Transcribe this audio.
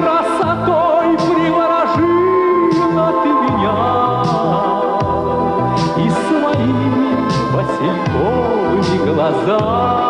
красотой приворожила ты меня. И своими васильковыми глазами